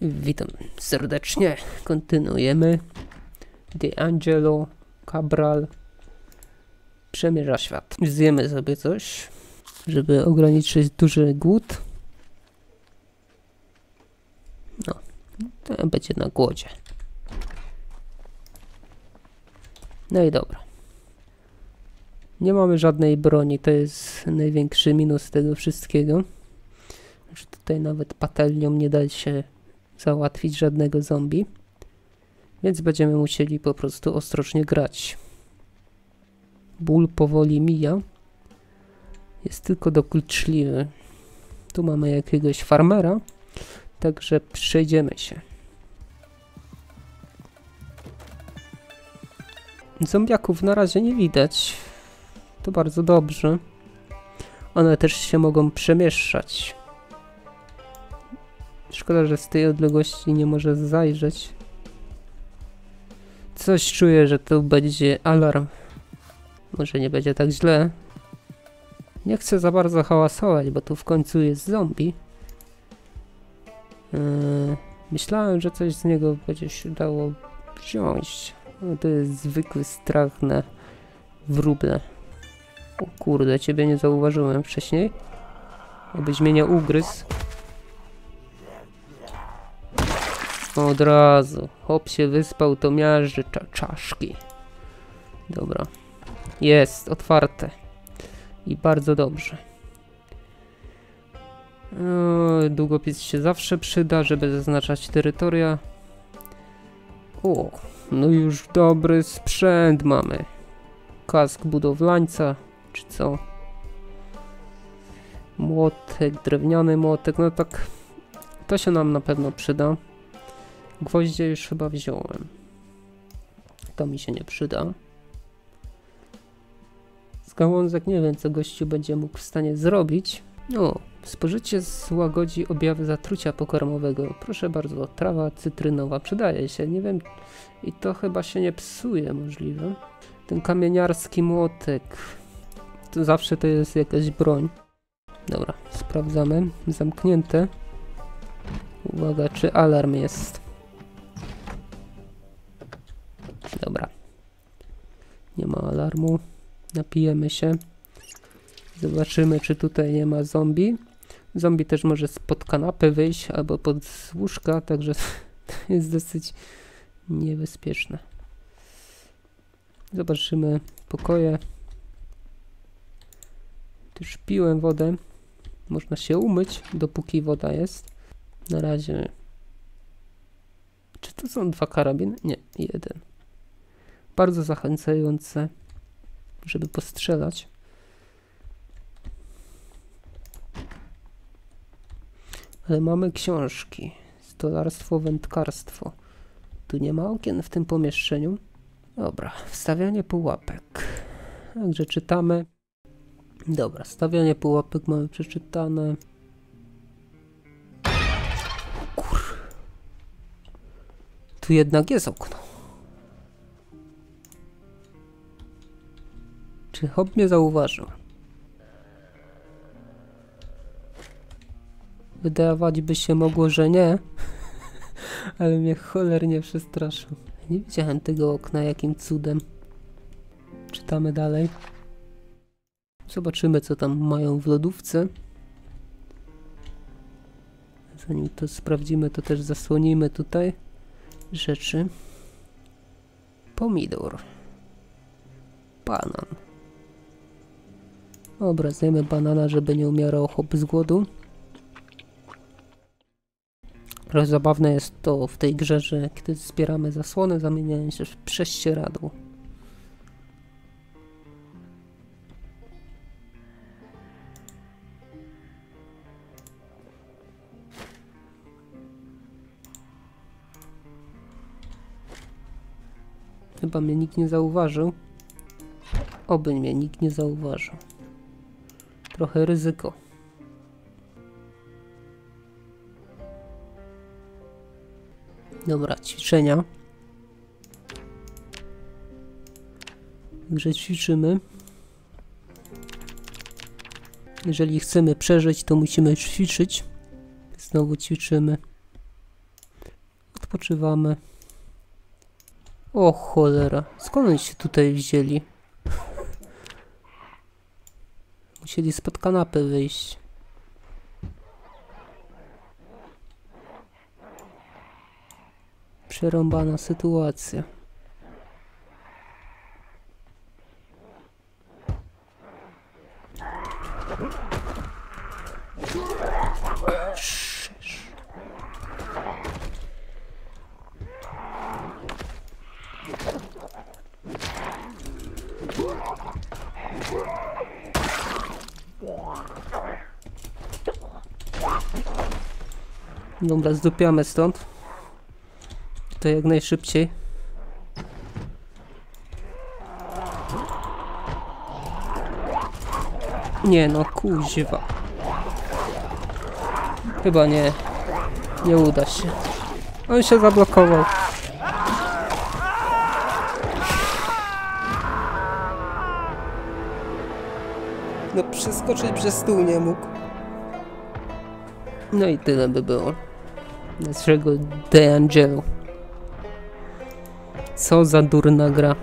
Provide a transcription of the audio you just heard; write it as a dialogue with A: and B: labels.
A: Witam serdecznie. Kontynuujemy. De Angelo Cabral przemierza świat. Zjemy sobie coś, żeby ograniczyć duży głód. No, to będzie na głodzie. No i dobra. Nie mamy żadnej broni, to jest największy minus tego wszystkiego. Że tutaj nawet patelnią nie da się załatwić żadnego zombie. Więc będziemy musieli po prostu ostrożnie grać. Ból powoli mija. Jest tylko dokuczliwy. Tu mamy jakiegoś farmera. Także przejdziemy się. Zombiaków na razie nie widać. To bardzo dobrze. One też się mogą przemieszczać. Szkoda, że z tej odległości nie może zajrzeć. Coś czuję, że tu będzie alarm. Może nie będzie tak źle. Nie chcę za bardzo hałasować, bo tu w końcu jest zombie. Yy, myślałem, że coś z niego będzie się dało wziąć. No to jest zwykły strach na wróble. O kurde, ciebie nie zauważyłem wcześniej. Obyś mnie nie ugryzł. Od razu. Hop się wyspał, to miażdży cza czaszki. Dobra. Jest, otwarte. I bardzo dobrze. O, długopis się zawsze przyda, żeby zaznaczać terytoria. O, no już dobry sprzęt mamy. Kask budowlańca, czy co? Młotek, drewniany młotek, no tak to się nam na pewno przyda. Gwoździe już chyba wziąłem. To mi się nie przyda. Z gałązek nie wiem, co gościu będzie mógł w stanie zrobić. O, spożycie złagodzi objawy zatrucia pokarmowego. Proszę bardzo, trawa cytrynowa przydaje się. Nie wiem, i to chyba się nie psuje możliwe. Ten kamieniarski młotek. To zawsze to jest jakaś broń. Dobra, sprawdzamy. Zamknięte. Uwaga, czy alarm jest? Napijemy się. Zobaczymy, czy tutaj nie ma zombie. Zombie też może spod kanapy wyjść albo pod łóżka, także to jest dosyć niebezpieczne. Zobaczymy pokoje. Już piłem wodę. Można się umyć, dopóki woda jest. Na razie. Czy to są dwa karabiny? Nie, jeden bardzo zachęcające, żeby postrzelać. Ale mamy książki. Stolarstwo, wędkarstwo. Tu nie ma okien w tym pomieszczeniu. Dobra, wstawianie pułapek. Także czytamy. Dobra, stawianie pułapek mamy przeczytane. Kur. Tu jednak jest okno. Czy mnie zauważył? Wydawać by się mogło, że nie, ale mnie cholernie przestraszył. Nie widziałem tego okna, jakim cudem. Czytamy dalej. Zobaczymy, co tam mają w lodówce. Zanim to sprawdzimy, to też zasłonimy tutaj rzeczy. Pomidor. Banan. Dobra, zjemy banana, żeby nie umierał hop z głodu. Trochę zabawne jest to w tej grze, że kiedy zbieramy zasłony, zamieniają się w prześcieradło. Chyba mnie nikt nie zauważył. Oby mnie nikt nie zauważył trochę ryzyko. Dobra, ćwiczenia. Także ćwiczymy. Jeżeli chcemy przeżyć, to musimy ćwiczyć. Znowu ćwiczymy. Odpoczywamy. O cholera, skąd oni się tutaj wzięli? Musieli spod kanapy wyjść. Przerąbana sytuacja. Dobra, zdupiamy stąd. To jak najszybciej. Nie no, kuźwa. Chyba nie. Nie uda się. On się zablokował. No przeskoczyć przez stół nie mógł. No i tyle by było. Naszego De Angelo. Co za durna gra.